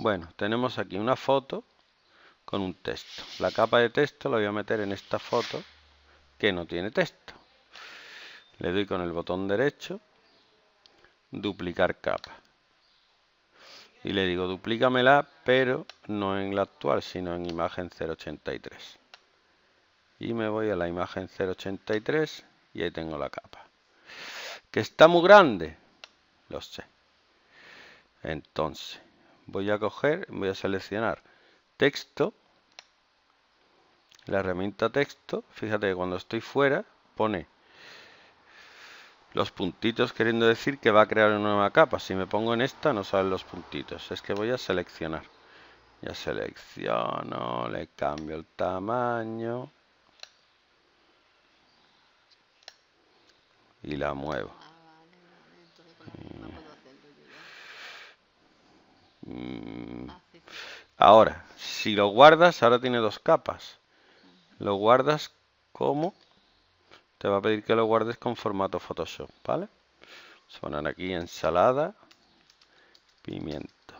Bueno, tenemos aquí una foto con un texto. La capa de texto la voy a meter en esta foto que no tiene texto. Le doy con el botón derecho, duplicar capa. Y le digo, duplícamela, pero no en la actual, sino en imagen 083. Y me voy a la imagen 083 y ahí tengo la capa. ¿Que está muy grande? Lo sé. Entonces, voy a coger, voy a seleccionar texto, la herramienta texto, fíjate que cuando estoy fuera pone los puntitos queriendo decir que va a crear una nueva capa. Si me pongo en esta no salen los puntitos, es que voy a seleccionar. Ya selecciono, le cambio el tamaño y la muevo. Mm. Ahora, si lo guardas, ahora tiene dos capas. Lo guardas como te va a pedir que lo guardes con formato Photoshop, ¿vale? Vamos aquí ensalada, pimientos.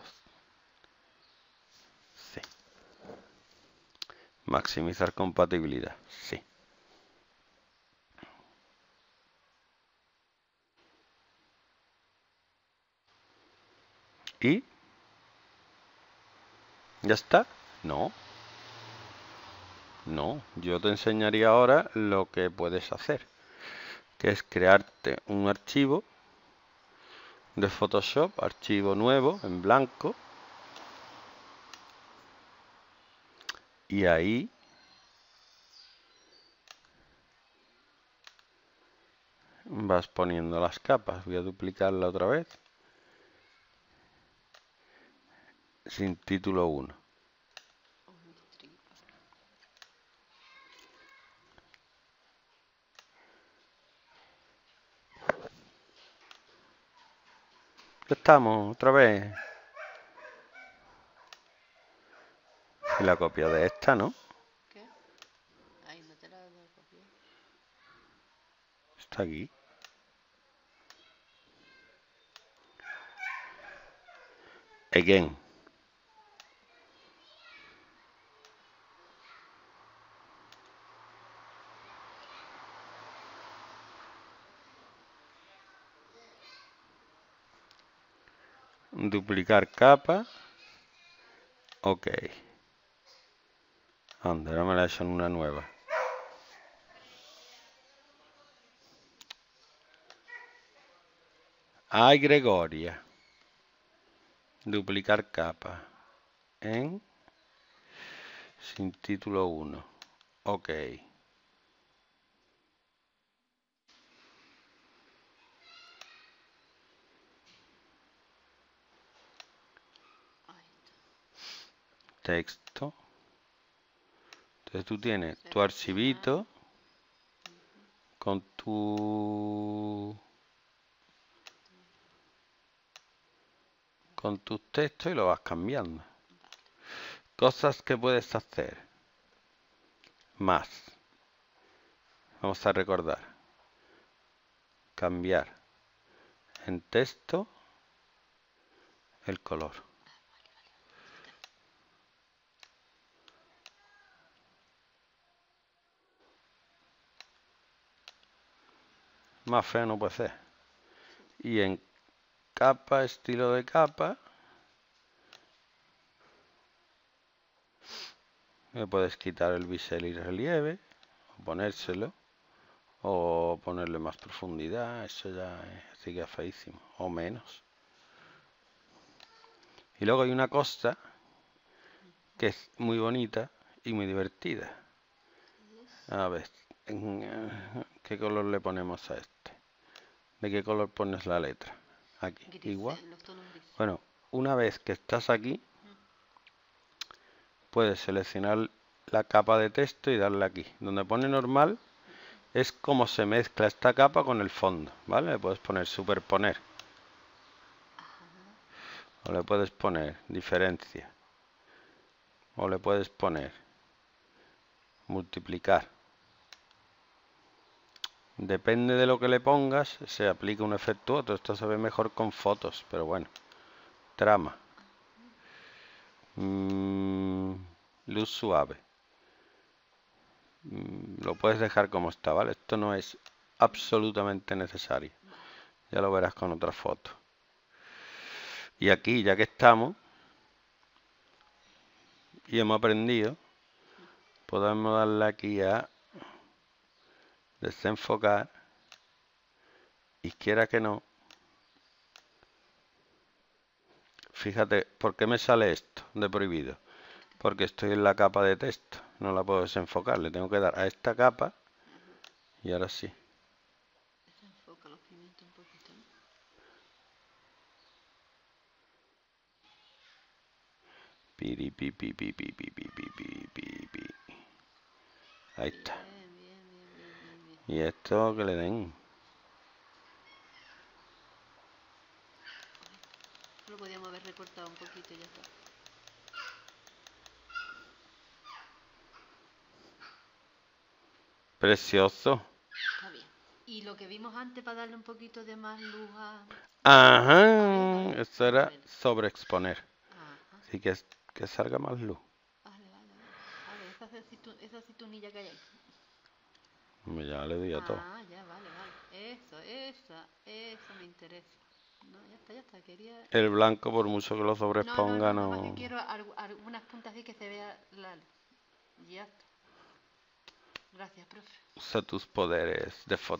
Sí. Maximizar compatibilidad, sí. ¿Y? ¿Ya está? No. No, yo te enseñaría ahora lo que puedes hacer, que es crearte un archivo de Photoshop, archivo nuevo, en blanco, y ahí vas poniendo las capas. Voy a duplicarla otra vez. Sin título 1. estamos, otra vez. Y la copia de esta, ¿no? ¿Qué? Ahí no te la copia. Está aquí. Again. Duplicar capa. Ok. Anda ahora me la en una nueva. Ay Gregoria. Duplicar capa en sin título 1 ok texto. Entonces tú tienes tu archivito con tu con tus textos y lo vas cambiando. Cosas que puedes hacer. Más. Vamos a recordar. Cambiar en texto el color. Más feo no puede ser. Y en capa, estilo de capa, me puedes quitar el bisel y relieve, o ponérselo, o ponerle más profundidad, eso ya sigue feísimo, o menos. Y luego hay una cosa que es muy bonita y muy divertida. A ver, ¿qué color le ponemos a esto? ¿De qué color pones la letra? Aquí, igual. Bueno, una vez que estás aquí, puedes seleccionar la capa de texto y darle aquí. Donde pone normal es como se mezcla esta capa con el fondo, ¿vale? Le puedes poner superponer. O le puedes poner diferencia. O le puedes poner multiplicar. Depende de lo que le pongas, se aplica un efecto u otro. Esto se ve mejor con fotos, pero bueno. Trama. Mm, luz suave. Mm, lo puedes dejar como está, ¿vale? Esto no es absolutamente necesario. Ya lo verás con otra foto. Y aquí, ya que estamos, y hemos aprendido, podemos darle aquí a desenfocar y quiera que no fíjate por qué me sale esto de prohibido porque estoy en la capa de texto no la puedo desenfocar le tengo que dar a esta capa y ahora sí. Ahí está y esto que le den Lo podíamos haber recortado un poquito y ya está. precioso Está bien. Y lo que vimos antes para darle un poquito de más luz a... Ajá, eso era sobreexponer. Así que, que salga más luz. Vale, vale, vale. A ver, esa aceitunilla que hay ahí. Ya le doy a todo. Ah, ya, vale, vale. Eso, esa, eso me interesa. No, ya está, ya está. Quería... El blanco, por mucho que lo No, no, no, no. que quiero algu- algunas puntas así que se vea la... Ya está. Gracias, profe. Usa tus poderes de foto.